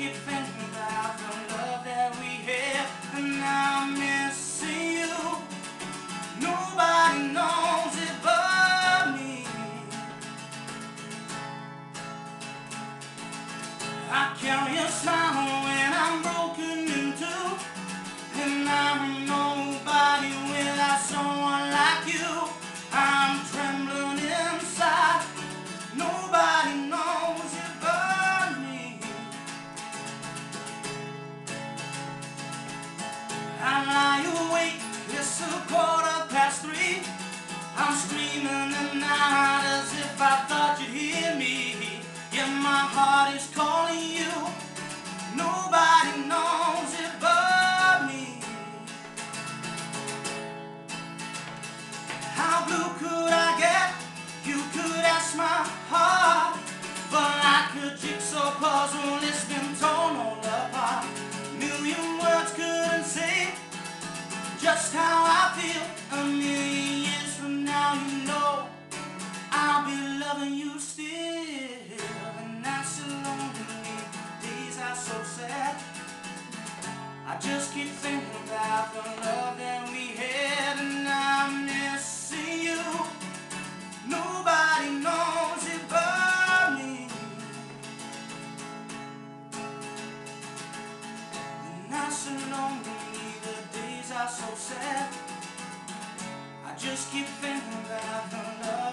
keep thinking about the love that we have, and I'm missing you. Nobody knows it but me. I carry a smile. I lie awake, it's a quarter past three. I'm screaming the night as if I thought you'd hear me. Yeah, my heart is calling you. Nobody knows it but me. How blue could I get? You could ask my heart, but like a jigsaw puzzle, it's upset I just keep thinking about the love.